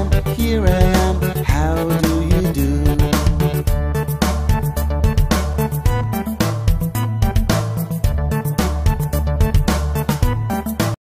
I'm here and